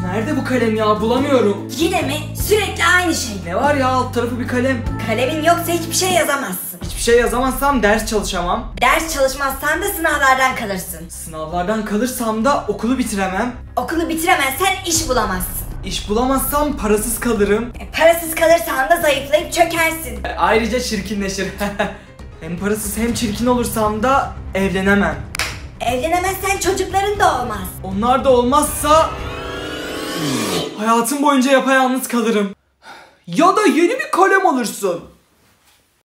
Nerede bu kalem ya bulamıyorum. Yine mi? Sürekli aynı şey. Ne var ya alt tarafı bir kalem. Kalemin yoksa hiçbir şey yazamazsın. Hiçbir şey yazamazsam ders çalışamam. Ders çalışmazsan da sınavlardan kalırsın. Sınavlardan kalırsam da okulu bitiremem. Okulu bitiremezsen iş bulamazsın. İş bulamazsam parasız kalırım. E, parasız kalırsan da zayıflayıp çökersin. E, Ayrıca çirkinleşir. hem parasız hem çirkin olursam da evlenemem. Evlenemezsen çocukların da olmaz. Onlar da olmazsa hayatım boyunca yapayalnız kalırım. Ya da yeni bir kalem alırsın.